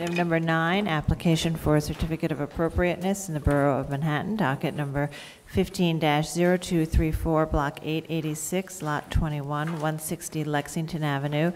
Item number nine, application for a certificate of appropriateness in the Borough of Manhattan, docket number 15-0234, Block 886, Lot 21, 160 Lexington Avenue,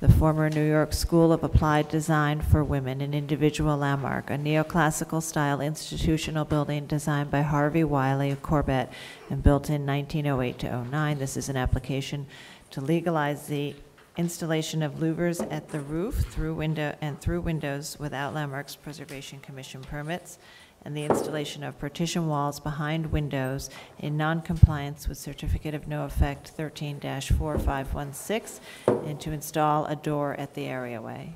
the former New York School of Applied Design for Women, an individual landmark, a neoclassical-style institutional building designed by Harvey Wiley of Corbett and built in 1908 to 09. This is an application to legalize the installation of louvers at the roof through window, and through windows without Landmarks Preservation Commission permits, and the installation of partition walls behind windows in noncompliance with Certificate of No Effect thirteen four five one six, and to install a door at the areaway.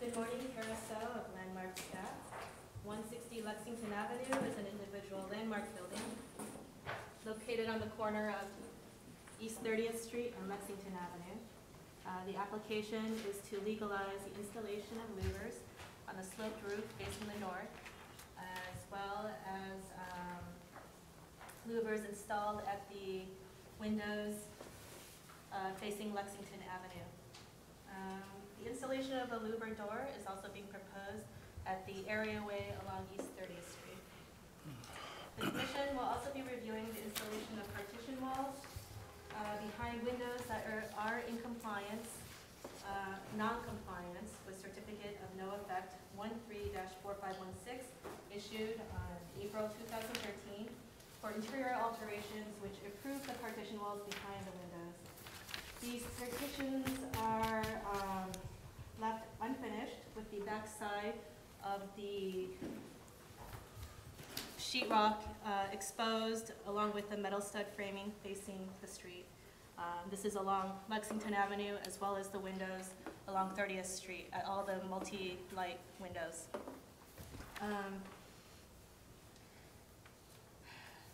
Good morning, Kara So of Landmark Staff. 160 Lexington Avenue is an individual landmark building located on the corner of East 30th Street and Lexington Avenue. Uh, The application is to legalize the installation of louvers on the sloped roof facing the north, as well as um, louvers installed at the windows uh, facing Lexington Avenue. Um, The installation of a louver door is also being proposed at the areaway along East 30th Street. The commission will also be reviewing the installation of partition walls uh, behind windows that are are in compliance, uh, non-compliance with Certificate of No Effect 13-4516 issued on April 2013 for interior alterations which improve the partition walls behind the windows. These partitions are um, left unfinished with the backside of the sheetrock uh, exposed along with the metal stud framing facing the street. Um, This is along Lexington Avenue as well as the windows along 30th Street at all the multi-light windows. Um,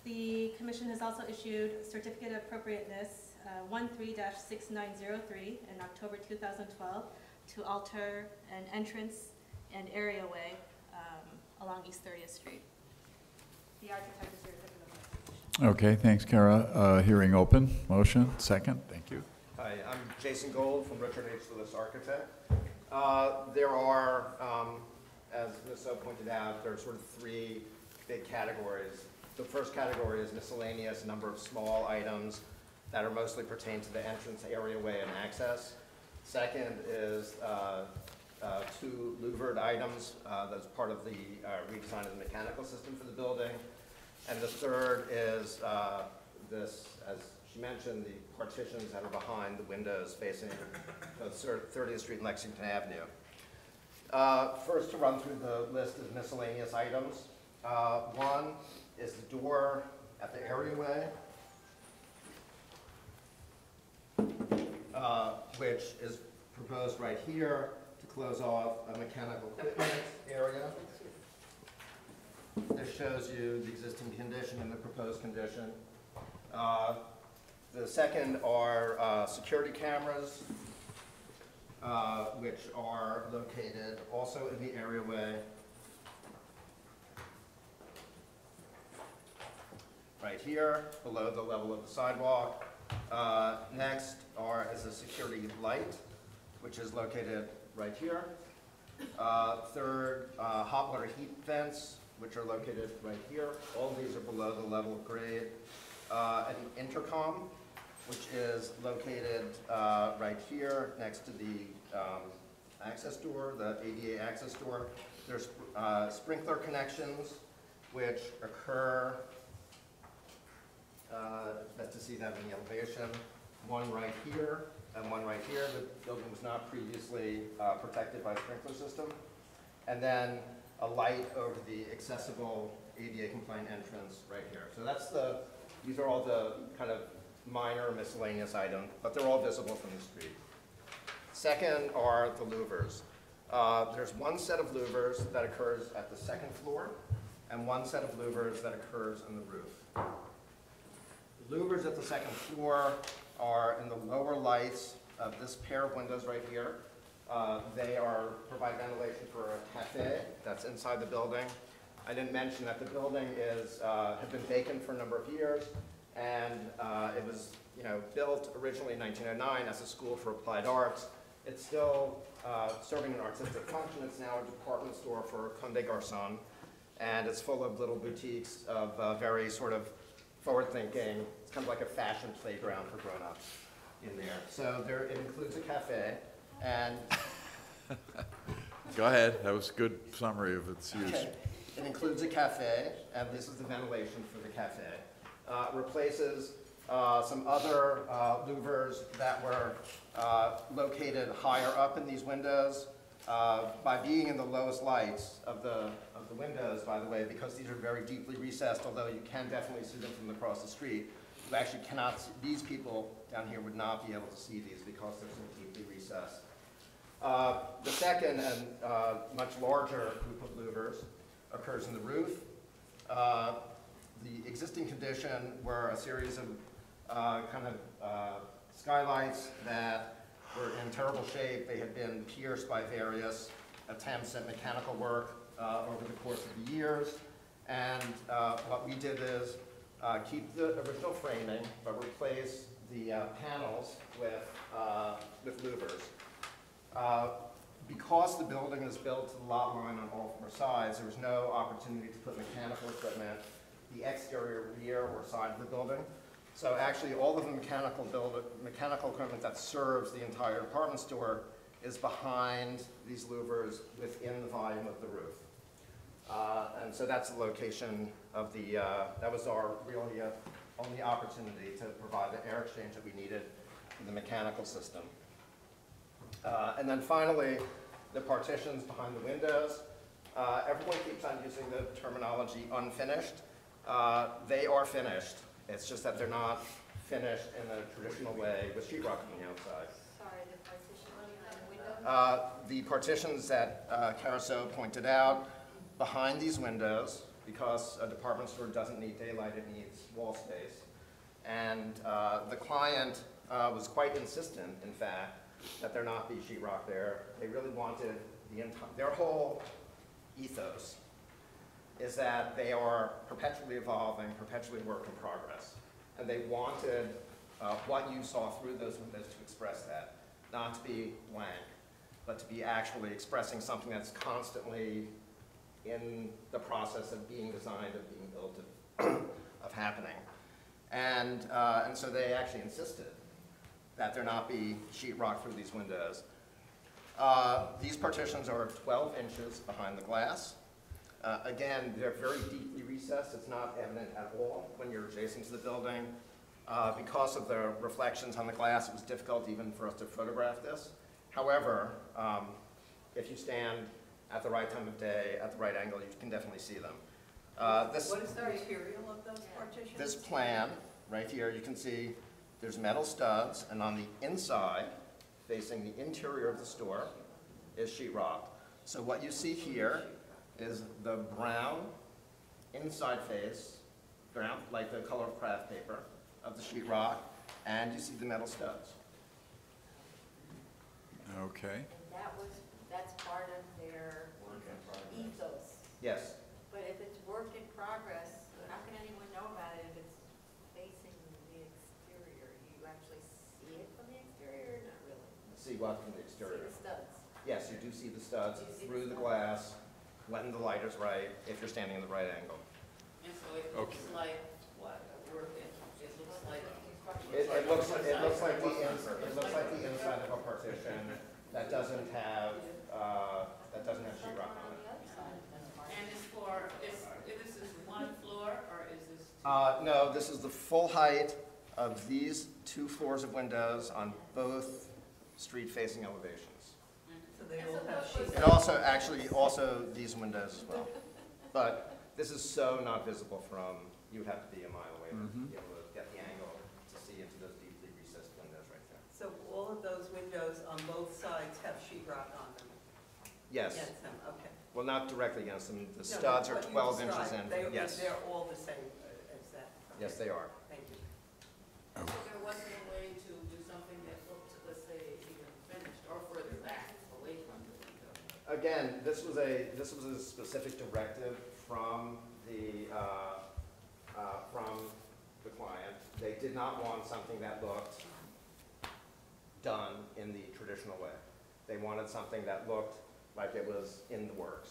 The commission has also issued certificate of appropriateness uh, 13-6903 in October 2012 to alter an entrance and areaway um, along East 30th Street. The architect is here to the. Okay, thanks, Kara. Uh, Hearing open. Motion, second. Thank you. Hi, I'm Jason Gold from Richard H. Lewis Architect. Uh, There are, um, as Ms. O pointed out, there are sort of three big categories. The first category is miscellaneous, a number of small items that are mostly pertain to the entrance, areaway, and access. Second is uh, uh, two louvered items, uh, that's part of the uh, redesign of the mechanical system for the building. And the third is uh, this, as she mentioned, the partitions that are behind the windows facing 30th Street and Lexington Avenue. Uh, First, to run through the list of miscellaneous items. Uh, One is the door at the areaway, uh, which is proposed right here to close off a mechanical equipment area. This shows you the existing condition and the proposed condition. Uh, The second are uh, security cameras, uh, which are located also in the areaway. Right here, below the level of the sidewalk. Uh, Next are, is a security light, which is located right here. Uh, Third, uh, hot water heat vents, which are located right here. All these are below the level of grade. Uh, An intercom, which is located uh, right here, next to the um, access door, the ADA access door. There's uh, sprinkler connections, which occur, uh, best to see that in the elevation, one right here and one right here. The building was not previously uh, protected by sprinkler system. And then a light over the accessible ADA compliant entrance right here. So that's the, these are all the kind of minor miscellaneous items, but they're all visible from the street. Second are the louvers. Uh, There's one set of louvers that occurs at the second floor, and one set of louvers that occurs on the roof. Louvers at the second floor are in the lower lights of this pair of windows right here. Uh, They are, provide ventilation for a cafe that's inside the building. I didn't mention that the building is, uh, had been vacant for a number of years, and uh, it was you know, built originally in 1909 as a school for applied arts. It's still uh, serving an artistic function. It's now a department store for Comme des Garçons, and it's full of little boutiques of uh, very sort of forward-thinking. It's kind of like a fashion playground for grown-ups in there. So there, it includes a cafe, and Go ahead, that was a good summary of its use. Okay. It includes a cafe, and this is the ventilation for the cafe. Uh, Replaces uh, some other uh, louvers that were uh, located higher up in these windows. Uh, By being in the lowest lights of the, of the windows, by the way, because these are very deeply recessed, although you can definitely see them from across the street, you actually cannot, see- these people down here would not be able to see these because they're so deeply recessed. Uh, The second and uh, much larger group of louvers occurs in the roof. Uh, The existing condition were a series of uh, kind of uh, skylights that were in terrible shape. They had been pierced by various attempts at mechanical work uh, over the course of the years. And what we did is keep the original framing, but replace the panels with, with louvers. Uh, Because the building is built to the lot line on all four sides, there was no opportunity to put mechanical equipment the exterior rear or side of the building. So actually, all of the mechanical build, mechanical equipment that serves the entire department store is behind these louvers within the volume of the roof. Uh, And so that's the location of the, uh, that was our really uh, only opportunity to provide the air exchange that we needed for the mechanical system. Uh, And then finally, the partitions behind the windows. Uh, Everyone keeps on using the terminology unfinished. Uh, They are finished. It's just that they're not finished in the traditional way with sheet rock on the outside. Sorry, the partition behind the window? Uh, The partitions that uh, Kara So pointed out behind these windows, because a department store doesn't need daylight, it needs wall space. And uh, the client uh, was quite insistent, in fact, that there not be sheet rock there. They really wanted the entire, their whole ethos is that they are perpetually evolving, perpetually work in progress. And they wanted uh, what you saw through those windows to express that, not to be blank, but to be actually expressing something that's constantly in the process of being designed, of being built, of, of happening. And, uh, and so they actually insisted that there not be sheet rock through these windows. Uh, These partitions are 12 inches behind the glass. Uh, Again, they're very deeply recessed. It's not evident at all when you're adjacent to the building. Uh, Because of the reflections on the glass, it was difficult even for us to photograph this. However, um, if you stand at the right time of day, at the right angle, you can definitely see them. Uh, This, What is the material of those partitions? this plan, right here, you can see there's metal studs, and on the inside, facing the interior of the store, is sheetrock. So what you see here is the brown inside face, brown, like the color of craft paper of the sheetrock, and you see the metal studs. Okay. And that was, that's part of their ethos. Yes, But if it's work in progress, how can anyone know about it if it's facing the exterior? You actually see it from the exterior or not really? see what from the See the studs? Yes, you do see the studs see through the studs. glass, when the light is right, if you're standing in the right angle. And so it Okay. looks like, what, it it looks like. It, it looks, it looks like the ins, it looks like the inside of a partition that doesn't have, uh, that doesn't have sheet rock on it. And it's for, is, this is one floor, or is this? two? Uh, no, this is the full height of these two floors of windows on both street-facing elevations. So they all have sheet And also, actually, also these windows as well. But this is so not visible from, you would have to be a mile away to Mhm. be able to get the angle to see into those deeply recessed windows right there. So all of those windows on both sides have sheet rock on them? Yes, Against them, okay. well, not directly against them, the No, studs are what you 12 inches described, in. they- Yes, They're all the same uh, as that? yes, they are. Thank you. So there wasn't a way to do something that looked, let's say, even finished, or further back, away from the window? Again, this was a, this was a specific directive from the, uh, uh, from the client They did not want something that looked done in the traditional way. They wanted something that looked like it was in the works.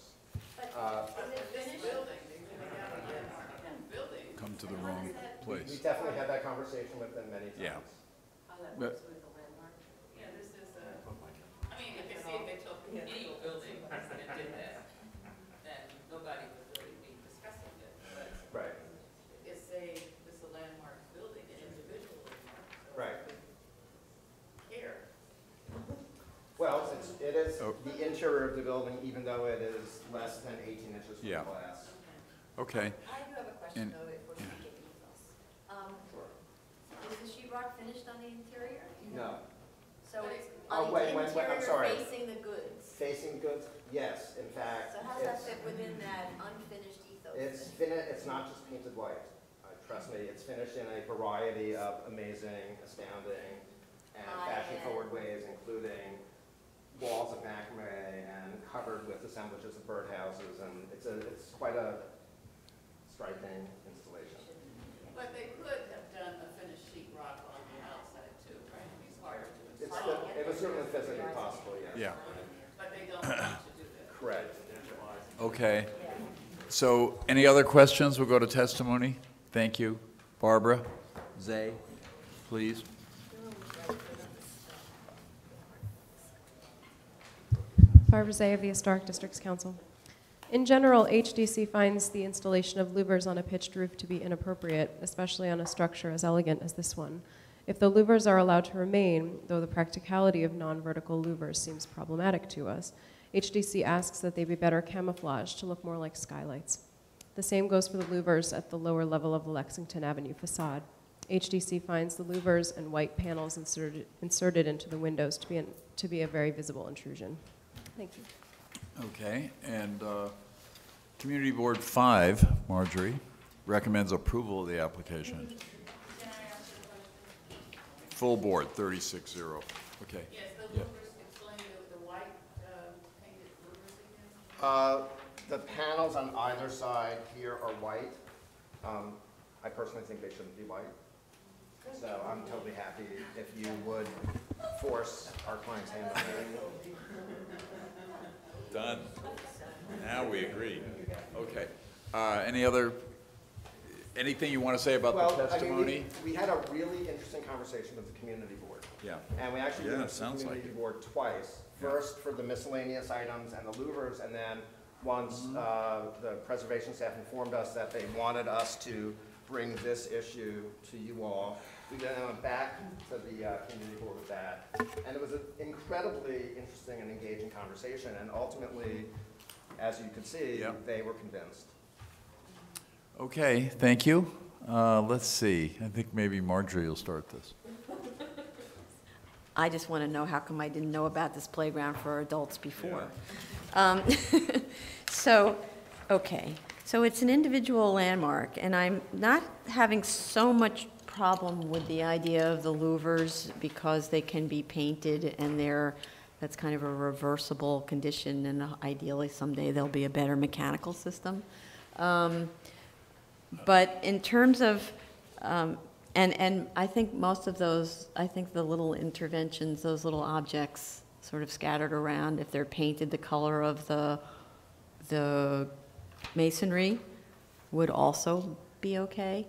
Uh, is it This finished? building, they really got a good building. Come to the wrong We we definitely had that conversation with them many times. Yeah. Oh, Yeah, this is, uh, I mean, if they, if they took any building and did that, then nobody would really be discussing it. But Right, it's a, it's a landmark building, an individual landmark. so Right. Care. well, it's, it is Oh. the interior of the building, even though it is less than eighteen inches from Yeah. glass. Okay, I do have a question And- though, if we're speaking ethos. Um, is the sheet rock finished on the interior? No, So it's Oh, on wait, the wait, wait, I'm interior sorry. facing the goods? facing goods, yes, in fact, So how does that it's, fit within that unfinished ethos? it's thing? fini, it's not just painted white. Uh, Trust me, it's finished in a variety of amazing, astounding, and High-end. fashion-forward ways, including walls of macrame and covered with assemblages of birdhouses, and it's a, it's quite a striking installation. But they could have done a finished sheet rock on the outside too, right? It's harder to It's, install, it was certainly physically possible, yes. yeah, but they don't want to do that. Correct. okay. So any other questions? We'll go to testimony. Thank you. Barbara, Zay, please. Barbara Zay of the Historic Districts Council. In general, HDC finds the installation of louvers on a pitched roof to be inappropriate, especially on a structure as elegant as this one. If the louvers are allowed to remain, though the practicality of non-vertical louvers seems problematic to us, HDC asks that they be better camouflaged to look more like skylights. The same goes for the louvers at the lower level of the Lexington Avenue facade. HDC finds the louvers and white panels inserted, inserted into the windows to be, an, to be a very visible intrusion. Thank you. Okay, and uh, Community Board Five, Marjorie, recommends approval of the application. Full board, thirty-six zero. Okay. Yes, the Yeah. explain the, the white, uh, painted louvers again. Uh, The panels on either side here are white. Um, I personally think they shouldn't be white. So I'm totally happy if you would force our client's hand on it. Done. Now we agree. Okay. Uh, Any other, anything you want to say about Well, the I mean, testimony? we, we had a really interesting conversation with the community board. Yeah. And we actually Yeah, to the sounds like community it. board twice. First for the miscellaneous items and the louvers, and then once Mm-hmm. uh, the preservation staff informed us that they wanted us to bring this issue to you all, we then went back to the uh, community board with that. And it was an incredibly interesting and engaging conversation, and ultimately, as you could see, Yeah. they were convinced. Okay, thank you. Uh, Let's see, I think maybe Marjorie will start this. I just want to know, how come I didn't know about this playground for adults before? Um, So, okay, so it's an individual landmark, and I'm not having so much problem with the idea of the louvers because they can be painted and they're, that's kind of a reversible condition, and ideally someday there'll be a better mechanical system. Um, But in terms of, um, and, and I think most of those, I think the little interventions, those little objects sort of scattered around, if they're painted the color of the, the masonry, would also be okay.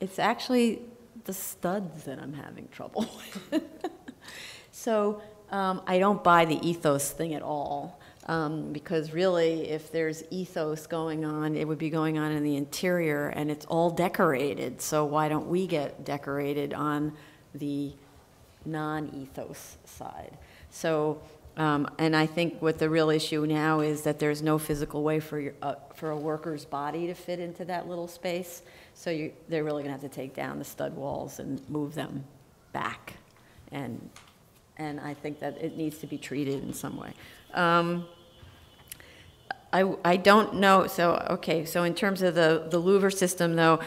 It's actually the studs that I'm having trouble with. So um, I don't buy the ethos thing at all, um, because really, if there's ethos going on, it would be going on in the interior, and it's all decorated, so why don't we get decorated on the non-ethos side? So, um, and I think what the real issue now is that there's no physical way for your, uh, for a worker's body to fit into that little space, so you, they're really gonna have to take down the stud walls and move them back. And and I think that it needs to be treated in some way. Um, I, I don't know, so, okay, so in terms of the, the louver system, though,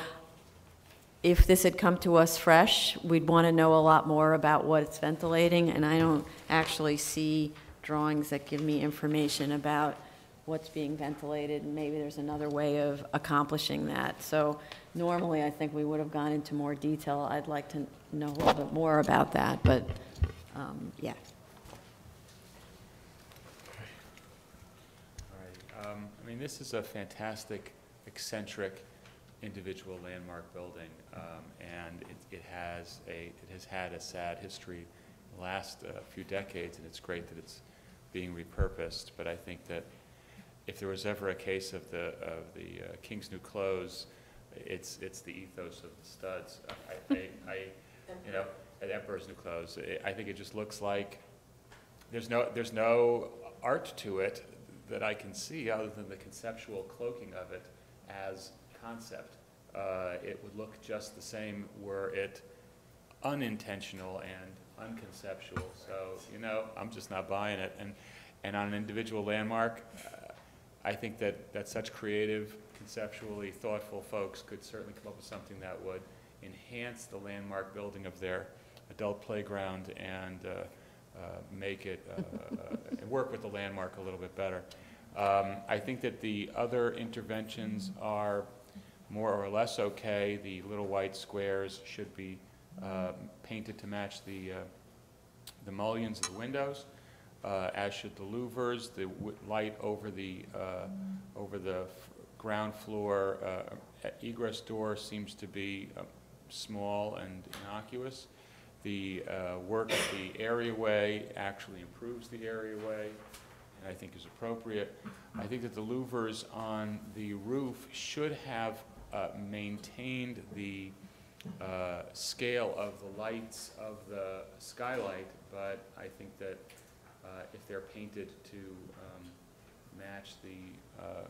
if this had come to us fresh, we'd want to know a lot more about what it's ventilating, and I don't actually see drawings that give me information about what's being ventilated, and maybe there's another way of accomplishing that. So normally, I think we would have gone into more detail. I'd like to know a little bit more about that, but, um, yeah. Um, I mean, this is a fantastic, eccentric, individual landmark building, um, and it, it has a, it has had a sad history the last uh, few decades, and it's great that it's being repurposed, but I think that if there was ever a case of the, of the uh, King's New Clothes, it's, it's the ethos of the studs. I, I, I, you know, at Emperor's New Clothes, I- I think it just looks like there's no, there's no art to it that I can see other than the conceptual cloaking of it as concept. Uh, It would look just the same were it unintentional and unconceptual. So, you know, I'm just not buying it. And, and on an individual landmark, I think that, that such creative, conceptually thoughtful folks could certainly come up with something that would enhance the landmark building of their adult playground and uh, uh, make it, uh, uh, work with the landmark a little bit better. Um, I think that the other interventions are more or less okay. The little white squares should be uh, painted to match the, uh, the mullions of the windows, uh, as should the louvers. The light over the, uh, over the ground floor uh, egress door seems to be uh, small and innocuous. The uh, work at the areaway actually improves the areaway, and I think is appropriate. I think that the louvers on the roof should have uh, maintained the scale of the lights of the skylight, but I think that uh, if they're painted to um, match the uh,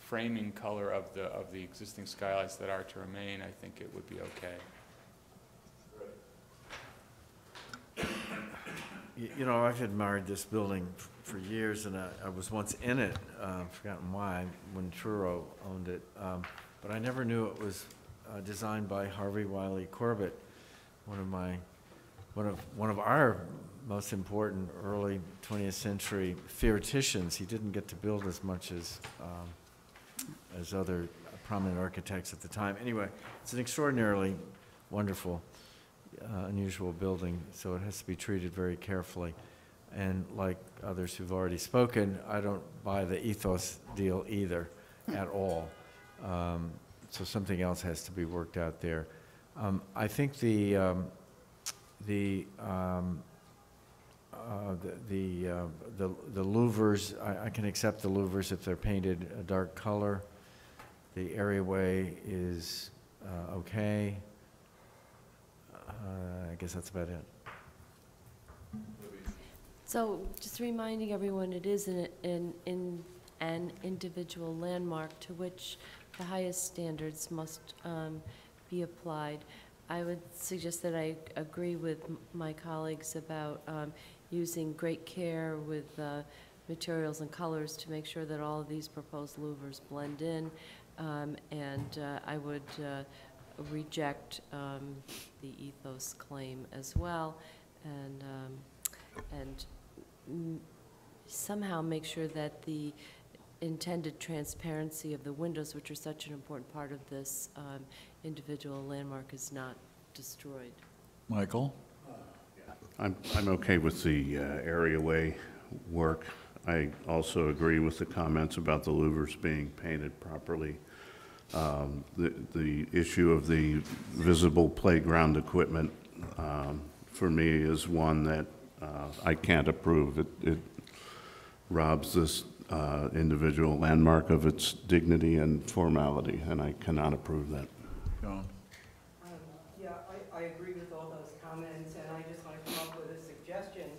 framing color of the, of the existing skylights that are to remain, I think it would be okay. You know, I've admired this building for years, and I, I was once in it, uh, forgotten why, when Touro owned it. Um, But I never knew it was uh, designed by Harvey Wiley Corbett, one of my, one of, one of our most important early 20th century theoreticians. He didn't get to build as much as, um, as other prominent architects at the time. Anyway, it's an extraordinarily wonderful uh, unusual building, so it has to be treated very carefully. And like others who've already spoken, I don't buy the ethos deal either, at all. Um, So something else has to be worked out there. Um, I think the, um, the, um, uh, the, the, uh, the the louvers, I, I can accept the louvers if they're painted a dark color. The areaway is uh, okay. Uh, I guess that's about it. So just reminding everyone, it is an, in, in an individual landmark to which the highest standards must um, be applied. I would suggest that I agree with my colleagues about um, using great care with uh, materials and colors to make sure that all of these proposed louvers blend in. Um, And uh, I would uh, reject um, the ethos claim as well. And, um, and somehow make sure that the intended transparency of the windows, which are such an important part of this um, individual landmark, is not destroyed. Michael? I'm, I'm okay with the uh, areaway work. I also agree with the comments about the louvers being painted properly. Um, The, the issue of the visible playground equipment, um, for me, is one that uh, I can't approve. It, it robs this uh, individual landmark of its dignity and formality, and I cannot approve that. John? Yeah, I, I agree with all those comments, and I just want to come up with a suggestion.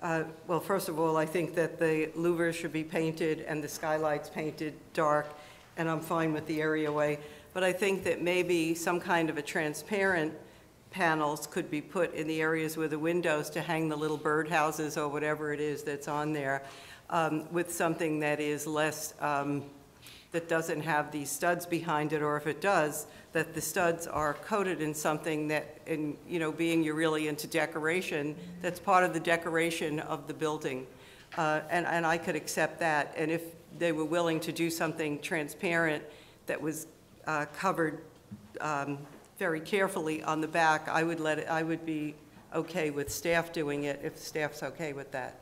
Uh, Well, first of all, I think that the louvers should be painted and the skylights painted dark, and I'm fine with the areaway. But I think that maybe some kind of a transparent panels could be put in the areas with the windows to hang the little birdhouses or whatever it is that's on there, um, with something that is less, um, that doesn't have these studs behind it, or if it does, that the studs are coated in something that, in, you know, being you're really into decoration, that's part of the decoration of the building. Uh, And, and I could accept that. And if they were willing to do something transparent that was uh, covered um, very carefully on the back, I would let it, I would be okay with staff doing it, if staff's okay with that.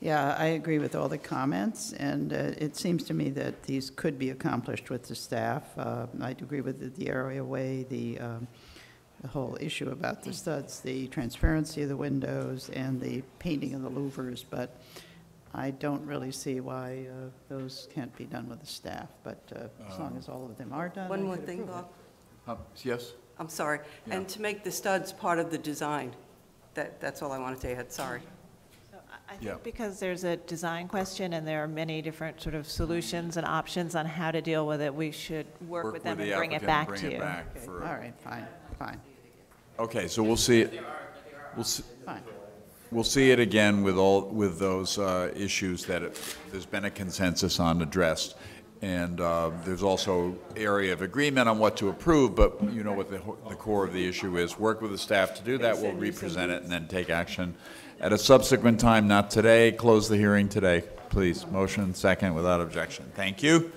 Yeah, I agree with all the comments, and uh, it seems to me that these could be accomplished with the staff. Uh, I agree with the- the areaway, the, um, the whole issue about the studs, the transparency of the windows, and the painting of the louvers, but I don't really see why uh, those can't be done with the staff, but uh, as long as all of them are done, I One more thing. Bob. Uh, Yes? I'm sorry. And to make the studs part of the design. That, that's all I wanted to add, sorry. So I- I Yeah. think because there's a design question and there are many different sort of solutions and options on how to deal with it, we should work with them the and bring it back and to Bring it you. back Okay, for, All right, fine, fine, okay, so we'll see it, we'll see, fine. We'll see it again with all, with those uh, issues that it- there's been a consensus on addressed. And uh, there's also area of agreement on what to approve, but you know what the, the core of the issue is. Work with the staff to do that, we'll represent it and then take action at a subsequent time, not today. Close the hearing today, please. Motion second without objection. Thank you.